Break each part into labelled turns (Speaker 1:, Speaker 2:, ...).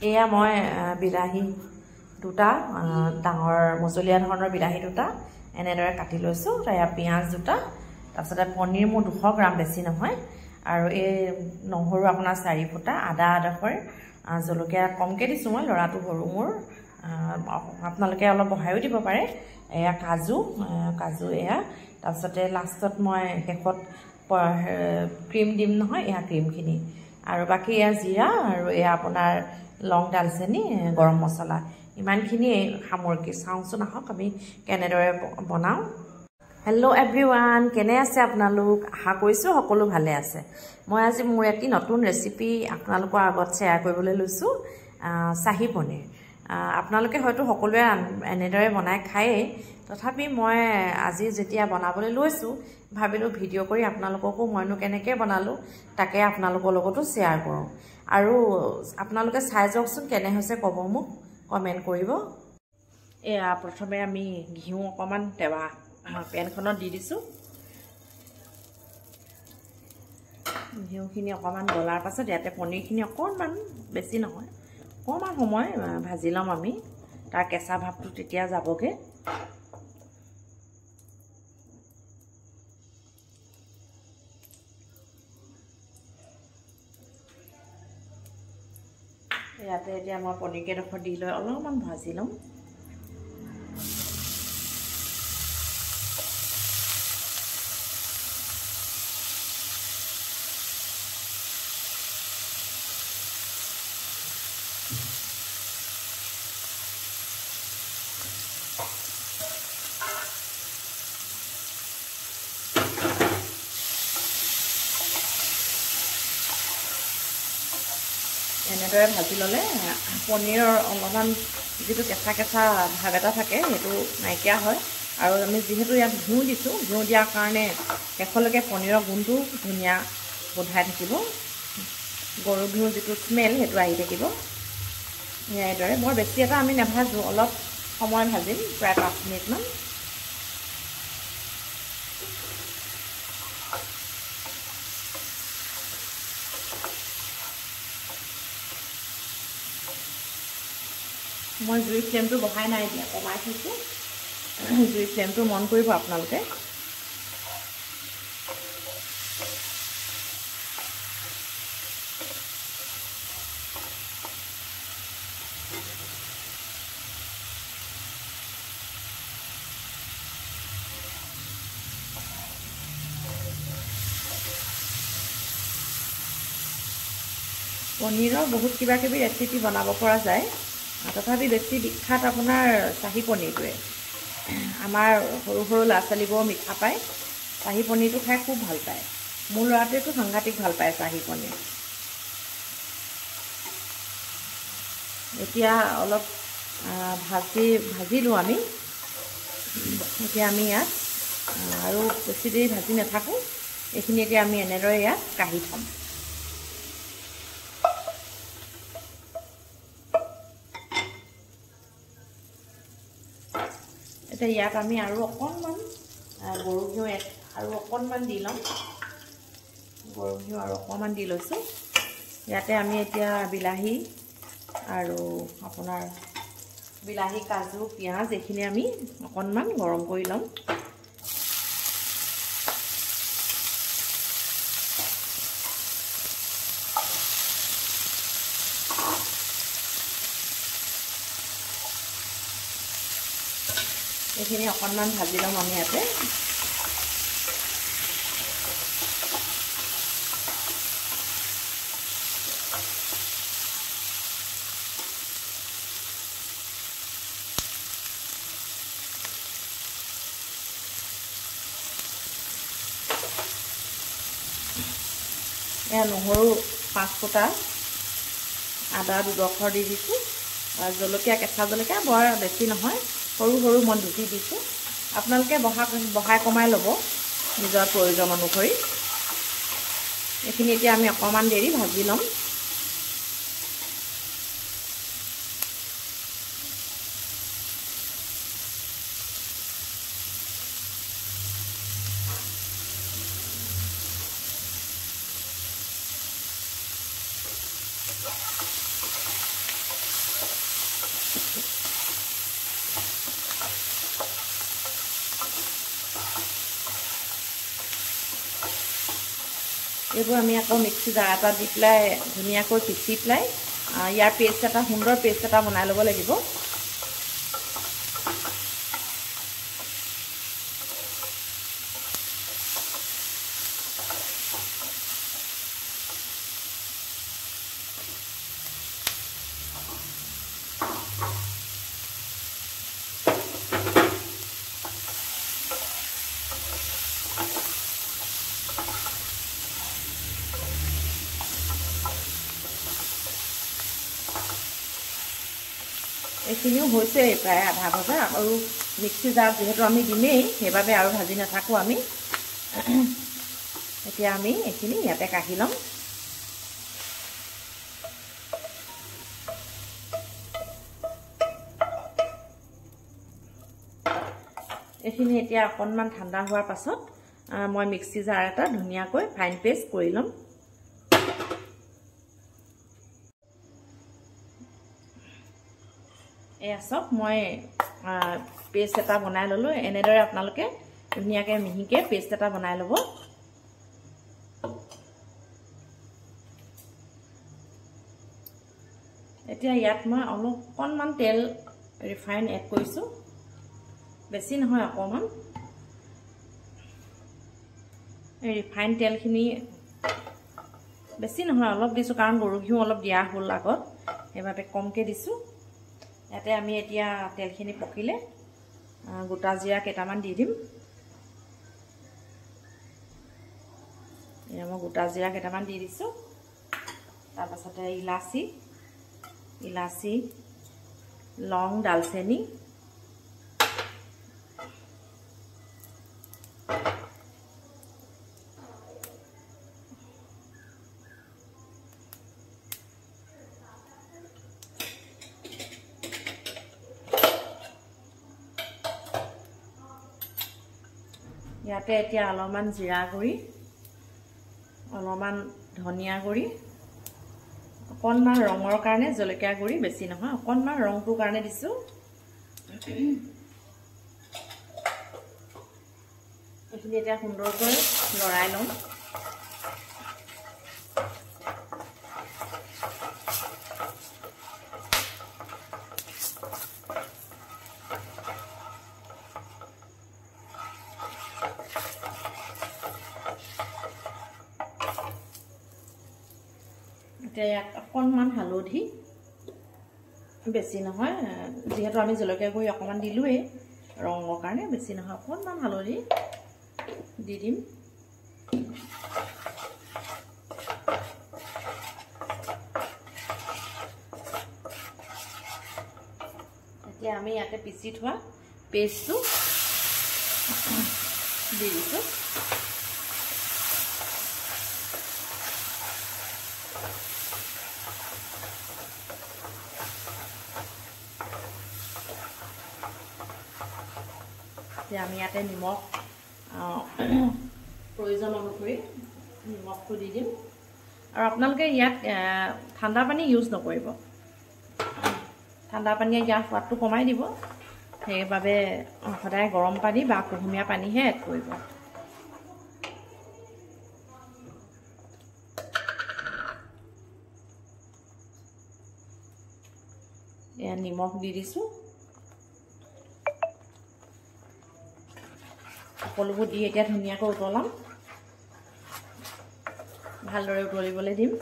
Speaker 1: এয়া মই বিলাহী দুটা ডাঙৰ মজলীয়া ধৰণৰ বিলাহী দুটা এনেদৰে কাটি লৈছোঁ এয়া পিঁয়াজ দুটা তাৰপিছতে পনীৰ মোৰ দুশ গ্ৰাম বেছি নহয় আৰু এই নহৰু আপোনাৰ চাৰি ফুটা আদা আডোখৰ জলকীয়া কমকৈ দিছোঁ মই ল'ৰাটো সৰু মোৰ আপোনালোকে অলপ বঢ়াইও দিব পাৰে এয়া কাজু কাজু এয়া তাৰপিছতে লাষ্টত মই শেষত ক্ৰীম দিম নহয় এয়া ক্ৰীমখিনি আৰু বাকী এয়া জিৰা আৰু এয়া আপোনাৰ লং ডালচেনি গৰম মছলা। ইমানখিনি সামগ্ৰী চাওঁচোন আহক আমি কেনেদৰে বনাওঁ। হেল্ল' এভৰি ওৱান কেনে আছে আপোনালোক? আশা কৰিছোঁ সকলো ভালে আছে। মই আজি মোৰ এটি নতুন ৰেচিপি আপোনালোকৰ আগত শ্বেয়াৰ কৰিবলৈ লৈছোঁ চাহী পনীৰ। আপোনালোকে হয়তো সকলোৱে এনেদৰে বনাই খায়েই। তথাপি মই আজি যেতিয়া বনাবলৈ লৈছোঁ ভাবিলোঁ ভিডিঅ' কৰি আপোনালোককো মইনো কেনেকৈ বনালোঁ তাকে আপোনালোকৰ লগতো শ্বেয়াৰ কৰোঁ। আৰু আপোনালোকে চাই যাওকচোন কেনে হৈছে ক'ব মোক কমেণ্ট কৰিব। এয়া প্ৰথমে আমি ঘিউ অকণমান টেৱা পেনখনত দি দিছোঁ। ঘিউখিনি অকণমান গলাৰ পাছত ইয়াতে পনীৰখিনি অকণমান বেছি নহয়। অকণমান সময় ভাজি ল'ম আমি। তাৰ কেঁচা ভাৱটো তেতিয়া যাবগৈ। ইয়াতে এতিয়া মই পনীৰকেইডোখৰ দি লৈ অলপমান ভাজি ল'ম। এনেদৰে ভাজি ল'লে। পনীৰৰ অলপমান যিটো কেঁচা কেঁচা ভাগ এটা থাকে সেইটো নাইকিয়া হয়। আৰু আমি যিহেতু ইয়াত ঘিউ দিছোঁ ঘিউ দিয়াৰ কাৰণে শেষলৈকে পনীৰৰ গোন্ধটো ধুনীয়া গোন্ধাই থাকিব। গৰু ঘিউ যিটো স্মেল সেইটো আহি থাকিব। এইদৰে বৰ বেছি এটা আমি নাভাজোঁ অলপ সময় ভাজিম প্ৰায় পাঁচ মিনিটমান। মই জুই ফ্লেমটো বঢ়াই নাই দিয়া কমাই থৈছোঁ। জুই ফ্লেমটো মন কৰিব আপোনালোকে। পনীৰৰ বহুত কিবা কিবি ৰেচিপি বনাব পৰা যায়। তথাপি বেছি বিখ্যাত আপোনাৰ চাহী পনীৰটোৱে। আমাৰ সৰু সৰু ল'ৰা ছোৱালীবোৰেও মিঠা পায়। চাহী পনীৰটো খাই খুব ভাল পায়। মোৰ ল'ৰাটোৱেতো সাংঘাতিক ভাল পায় চাহী পনীৰ। এতিয়া অলপ ভাজি ভাজিলোঁ আমি। এতিয়া আমি ইয়াত আৰু বেছি দেৰি ভাজি নাথাকোঁ। এইখিনি এতিয়া আমি এনেদৰে ইয়াত কাঢ়ি থ'ম। এতিয়া ইয়াত আমি আৰু অকণমান গৰু ঘিউ আৰু অকণমান দি ল'ম গৰু ঘিউ আৰু অকণমান দি লৈছোঁ। ইয়াতে আমি এতিয়া বিলাহী আৰু আপোনাৰ বিলাহী কাজু পিঁয়াজ এইখিনি আমি অকণমান গৰম কৰি ল'ম। এইখিনি অকণমান ভাজি ল'ম আমি ইয়াতে। এয়া নহৰু পাঁচ ফুটা আদা দুডোখৰ দি দিছোঁ। জলকীয়া কেঁচা জলকীয়া বৰ বেছি নহয়। সৰু সৰু মই দুটি দিছোঁ। আপোনালোকে বহা বহাই কমাই ল'ব নিজৰ প্ৰয়োজন অনুসৰি। এইখিনি এতিয়া আমি অকণমান দেৰি ভাজি ল'ম। এইবোৰ আমি আকৌ মিক্সি জাৰ এটা দি পেলাই ধুনীয়াকৈ পিচি পেলাই ইয়াৰ পেষ্ট এটা সুন্দৰ পেষ্ট এটা বনাই ল'ব লাগিব। এইখিনিও হৈছে প্ৰায় আধা ভজা আৰু মিক্সি জাৰত যিহেতু আমি দিমেই সেইবাবে আৰু ভাজি নাথাকোঁ আমি। এতিয়া আমি এইখিনি ইয়াতে কাঢ়ি ল'ম। এইখিনি এতিয়া অকণমান ঠাণ্ডা হোৱাৰ পাছত মই মিক্সি জাৰ এটা ধুনীয়াকৈ ফাইন পেষ্ট কৰি ল'ম। এয়া চাওক মই পেষ্ট এটা বনাই ল'লোঁ। এনেদৰে আপোনালোকে ধুনীয়াকৈ মিহিকৈ পেষ্ট এটা বনাই ল'ব। এতিয়া ইয়াত মই অলপমান তেল ৰিফাইন এড কৰিছোঁ। বেছি নহয় অকণমান। এই ৰিফাইন তেলখিনি বেছি নহয় অলপ দিছোঁ কাৰণ গৰু ঘিউ অলপ দিয়া হ'ল আগত। সেইবাবে কমকৈ দিছোঁ। ইয়াতে আমি এতিয়া তেলখিনি পকিলে গোটা জিৰা কেইটামান দি দিম। মই গোটা জিৰা কেইটামান দি দিছোঁ। তাৰপাছতে ইলাচি ইলাচি লং ডালচেনি ইয়াতে এতিয়া অলপমান জিৰা গুড়ি অলপমান ধনিয়া গুড়ি অকণমান ৰঙৰ কাৰণে জলকীয়া গুড়ি বেছি নহয় অকণমান ৰংটোৰ কাৰণে দিছোঁ। এইখিনি এতিয়া সুন্দৰকৈ লৰাই লওঁ। হালধি। বেছি নহয়, যিহেতু আমি জলকীয়া গুড়ি অকণমান দিলোঁৱেই, ৰঙৰ কাৰণে বেছি নহয়, অকণমান হালধি দি দিম। এতিয়া আমি ইয়াতে পিচি থোৱা পেষ্টটো দি দিছোঁ। এতিয়া আমি ইয়াতে নিমখ প্ৰয়োজন অনুসৰি নিমখটো দি দিম। আৰু আপোনালোকে ইয়াত ঠাণ্ডা পানী ইউজ নকৰিব। ঠাণ্ডা পানীয়ে ইয়াৰ সোৱাদটো কমাই দিব। সেইবাবে সদায় গৰম পানী বা কুহুমীয়া পানীহে এড কৰিব। এয়া নিমখ দি দিছোঁ। সকলোবোৰ দি এতিয়া ধুনীয়াকৈ উতলাম। ভালদৰে উতলিবলৈ দিম।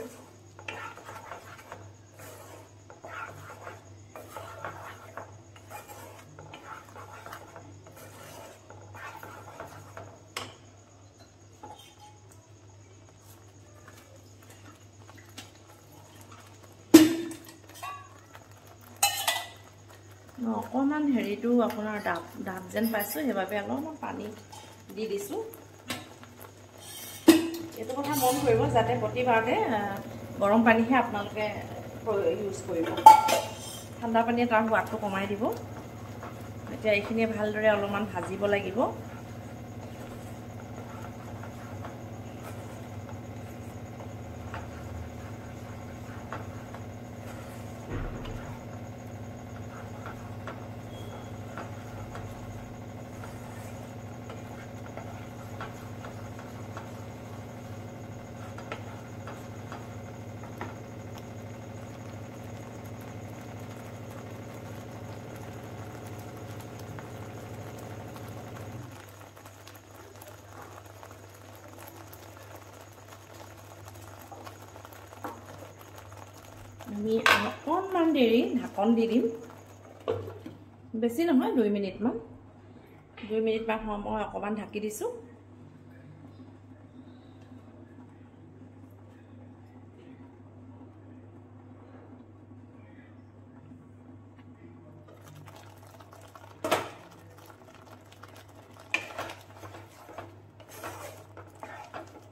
Speaker 1: অকণমান হেৰিটো আপোনাৰ ডাব ডাব যেন পাইছোঁ সেইবাবে অলপমান পানী দি দিছোঁ। এইটো কথা মন কৰিব যাতে প্ৰতিবাৰতে গৰম পানীহে আপোনালোকে ইউজ কৰিব। ঠাণ্ডা পানীয়ে তাৰ সোৱাদটো কমাই দিব। এতিয়া এইখিনিয়ে ভালদৰে অলপমান ভাজিব লাগিব। আমি অকণমান দেৰি ঢাকন দি দিম। বেছি নহয় দুই মিনিটমান দুই মিনিটমান সময় অকণমান ঢাকি দিছোঁ।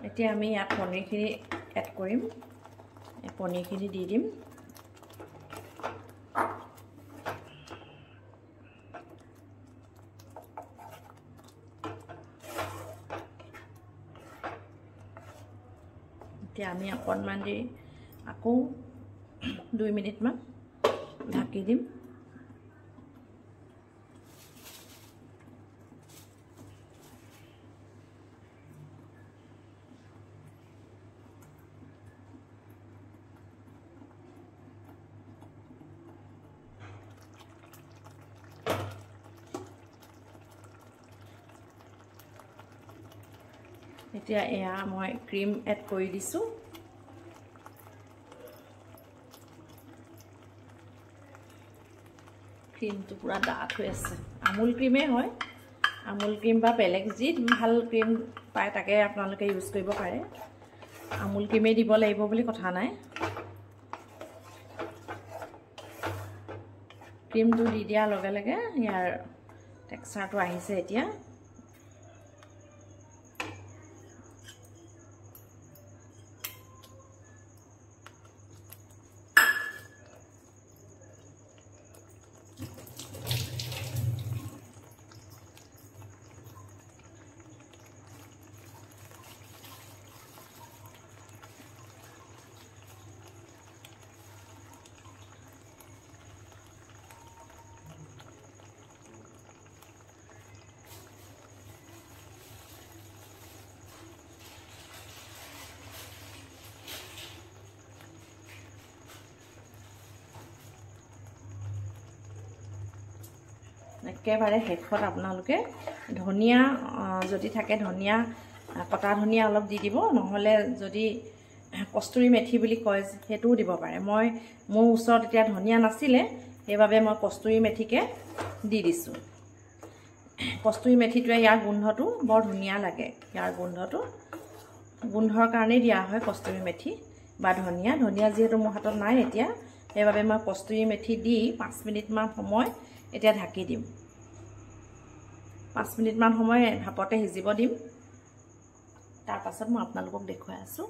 Speaker 1: এতিয়া আমি ইয়াত পনীৰখিনি এড কৰিম। পনীৰখিনি দি দিম। এতিয়া আমি অকণমান দেৰি আকৌ দুই মিনিটমান ঢাকি দিম এতিয়া এয়া মই ক্ৰীম এড কৰি দিছোঁ। ক্ৰীমটো পূৰা ডাঠ হৈ আছে। আমুল ক্ৰীমেই হয়। আমুল ক্ৰীম বা বেলেগ যি ভাল ক্ৰীম পায় তাকে আপোনালোকে ইউজ কৰিব পাৰে। আমুল ক্ৰীমেই দিব লাগিব বুলি কথা নাই। ক্ৰীমটো দি দিয়াৰ লগে লগে ইয়াৰ টেক্সাৰটো আহিছে এতিয়া। একেবাৰে শেষত আপোনালোকে। ধনিয়া যদি থাকে ধনিয়া কটা ধনিয়া অলপ দি দিব নহ'লে যদি কস্তুৰী মেথি বুলি কয় সেইটোও দিব পাৰে। মই মোৰ ওচৰত এতিয়া ধনিয়া নাছিলে সেইবাবে মই কস্তুৰী মেথিকে দি দিছোঁ। কস্তুৰী মেথিটোৱে ইয়াৰ গোন্ধটো বৰ ধুনীয়া লাগে। ইয়াৰ গোন্ধটো গোন্ধৰ কাৰণেই দিয়া হয় কস্তুৰী মেথি বা ধনিয়া। ধনিয়া যিহেতু মোৰ হাতত নাই এতিয়া সেইবাবে মই কস্তুৰী মেথি দি পাঁচ মিনিটমান সময় এতিয়া ঢাকি দিম। পাঁচ মিনিটমান সময় ভাপতে সিজিব দিম। তাৰপাছত মই আপোনালোকক দেখুৱাই আছোঁ।